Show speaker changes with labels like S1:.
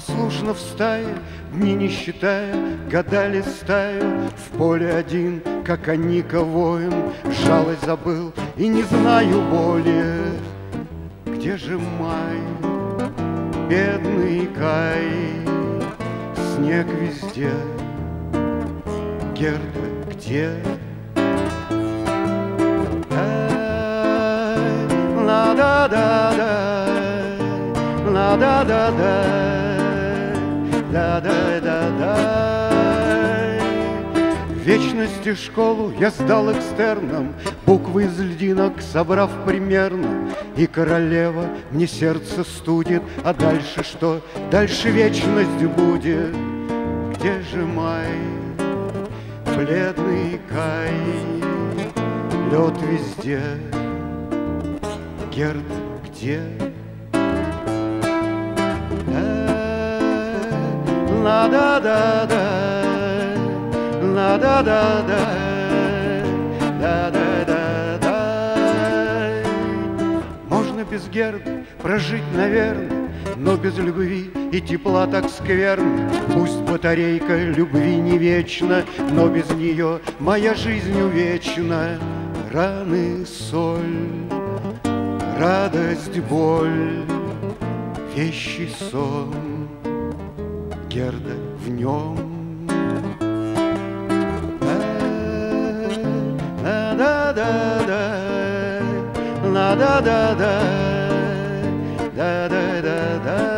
S1: послушно в стае, дни не считая, года листаю, в поле один, как они ковоем, жалость забыл и не знаю более. Где же май, бедный Кай, Снег везде, Герда где? La-да-да-да, la-да-да-да, la-да-да-да. Вечности школу я сдал экстерном, Буквы из льдинок собрав примерно, И королева мне сердце студит, А дальше что? Дальше вечность будет. Где же май, бледный Кай, Лед везде, Герд где? La-да-да-да, la-да-да-да, да-да-да-да. Можно без Герда прожить, наверное, но без любви и тепла так скверно. Пусть батарейка любви не вечна, но без нее моя жизнь увечна. Раны, соль, радость, боль, вещий сон, Герда в нем. da da da la da da da da da da da.